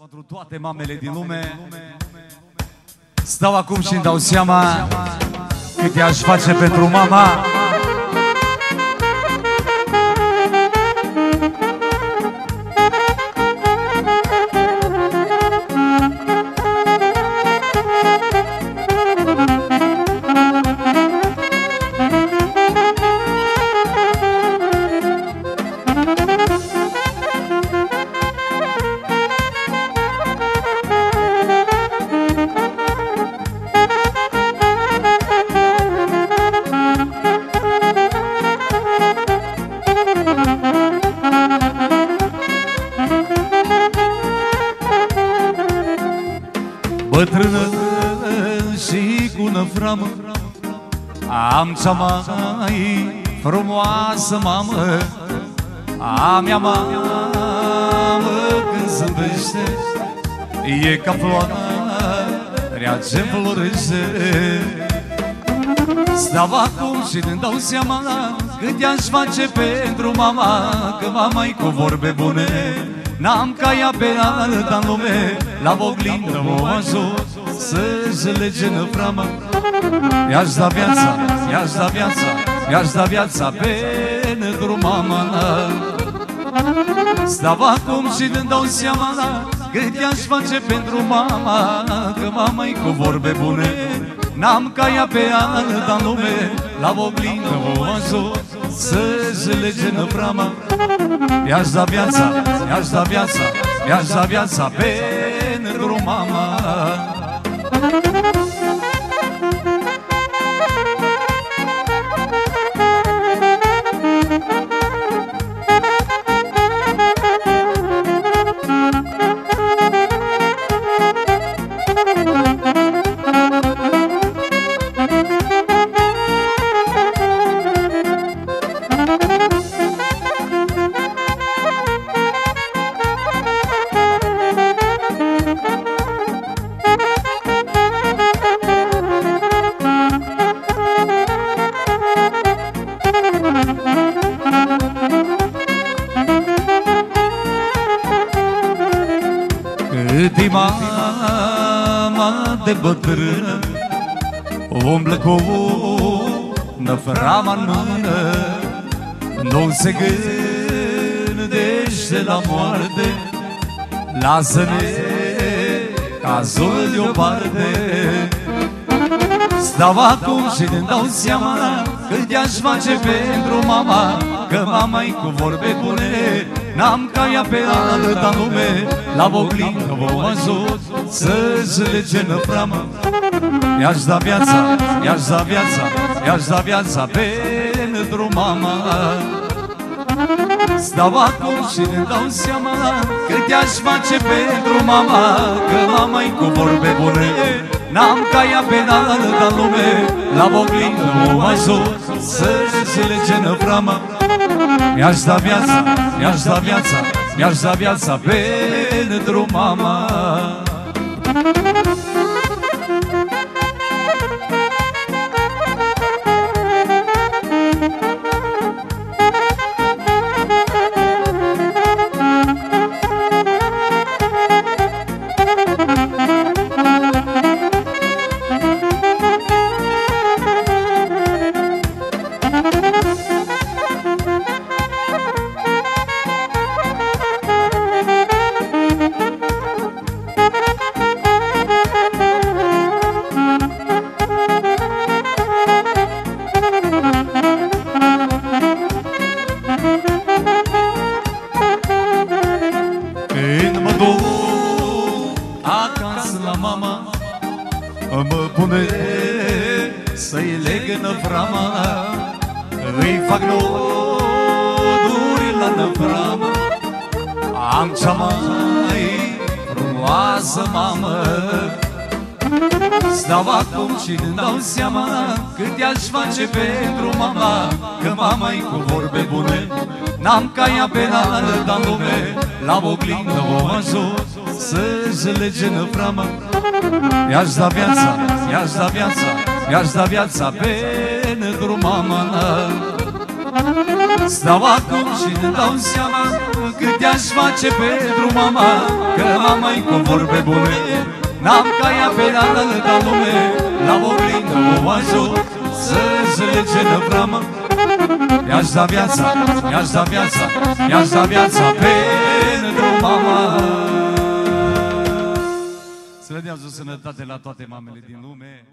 Pentru toate mamele din lume. Stau acum și îmi dau seama Cât i-aș face pentru mama și cu năframă Am cea mai frumoasă mamă. A mea mamă când zâmbește. E ca floarea ce florește Stau acum și îmi dau seama Cât i-aș face pentru mama Că mama cu vorbe bune. N-am ca ea pe alta în lume La oglindă o ajut Să-și lege năframă I-aș da viața, i-aș da viața I-aș da viața pentru mama. Stau acum și îmi dau seama Cât i-aș face pentru mama Că mama cu vorbe bune. N-am ca ea pe alta în lume La oglindă o ajut Să-și lege năframă I-aș da viața, i-aș da viața I-aș da viața pentru mama mama de bătrână. Umblă cu năframa în mână Nu se gândește la moarte. Lasă-ne cazul deoparte. Stau acum și îmi dau seama Cât i-aș face pentru mama Că mama cu vorbe bune N-am ca ea pe alta lume La oglindă vă ajut Să-și lege năframă I-aș da viața, i-aș da viața I-aș da viața pentru mama. Stau acum și îmi dau seama Cât i-aș face pentru mama Că mama cu vorbe bune. N-am ca ea pe alta lume La oglindă vă ajut Să-și lege năframă mi-aș da viața, mi-aș da viața Mi-aș da viața pentru mama. Când Mă pune să-i leg năvrama Îi fac noduri la năvrama Am cea mai frumoasă mamă. Stau acum și îmi dau seama Cât i-aș face pentru mama Că mama cu vorbe bune. N-am ca ea pe alta în lume La oglindă o ajut Să-și lege năframă I-aș da viața, i-aș da viața I-aș da viața pentru mama Stau acum și îmi dau seama Cât i-aș face pentru mama Că mama cu vorbe bune. N-am ca ea pe altă lume La oglindă o ajut Să-ți lege în framă I-aș da viața, i-aș da viața I-aș da viața pentru mama Să le dea sănătate la toate mamele din lume